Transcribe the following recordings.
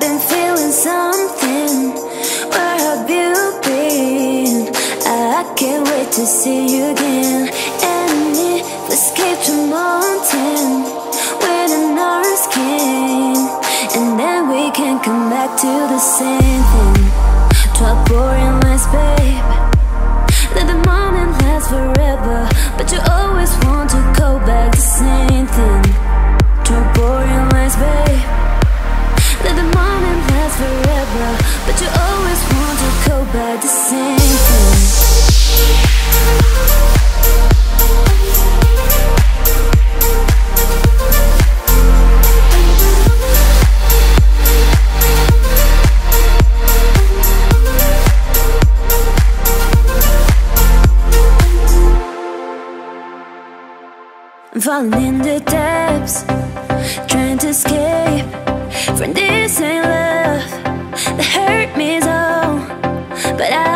been feeling something. Where have you been? I can't wait to see you again. And if escape to mountain our skin, and then we can come back to the same thing. Twelve boring lights, babe. Let the moment last forever, but you always want to go falling in the depths, trying to escape from this ain't love that hurt me so. But I'm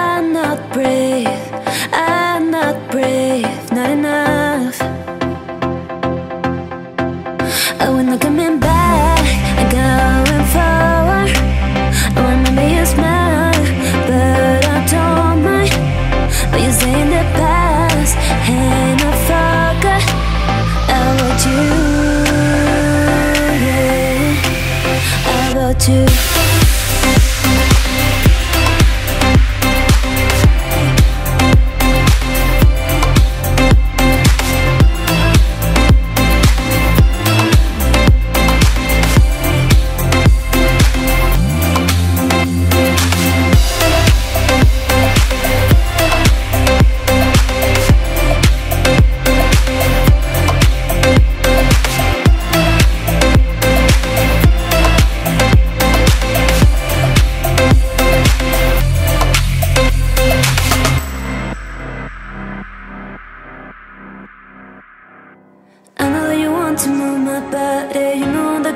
you. Yeah, about you.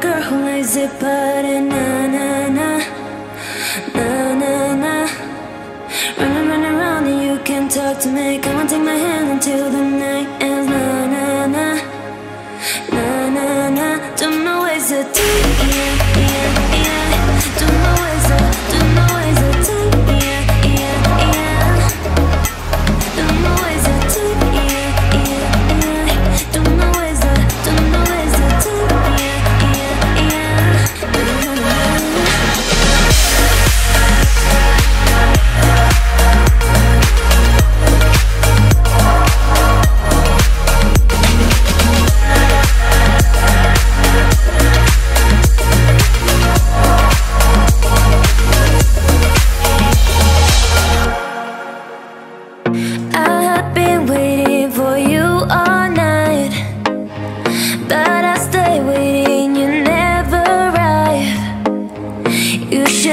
Girl who likes it party. Uh, na na na, na na na. Running, running around and you can talk to me. Come on, take my hand until the night ends. Na na na, na na na. Don't know the time. Yeah, yeah, yeah. Don't know waste the,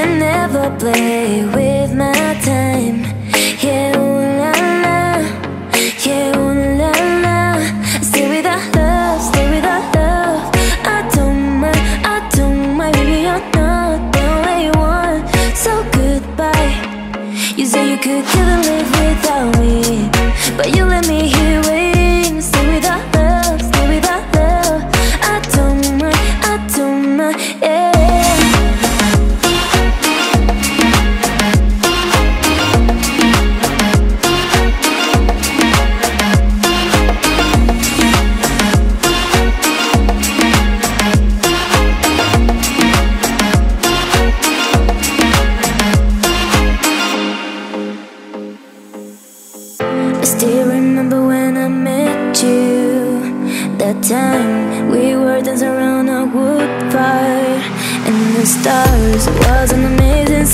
never play with my time. Yeah, ooh la la, yeah, ooh la la. Stay without love, stay without love. I don't mind, I don't mind, baby. You're not the way you want. So goodbye. You say you could kill and live without Still remember when I met you. That time we were dancing around a wood fire, and the stars was an amazing